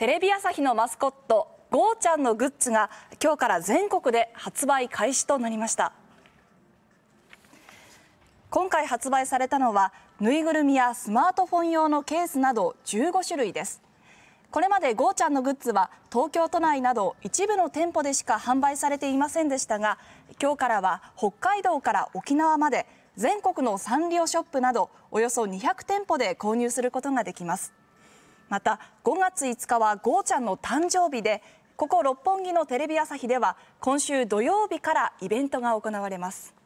テレビ朝日のマスコットゴーちゃんのグッズが今日から全国で発売開始となりました。今回発売されたのはぬいぐるみやスマートフォン用のケースなど15種類です。これまでゴーちゃんのグッズは東京都内など一部の店舗でしか販売されていませんでしたが今日からは北海道から沖縄まで全国のサンリオショップなどおよそ200店舗で購入することができます。また5月5日はゴーちゃんの誕生日でここ六本木のテレビ朝日では今週土曜日からイベントが行われます。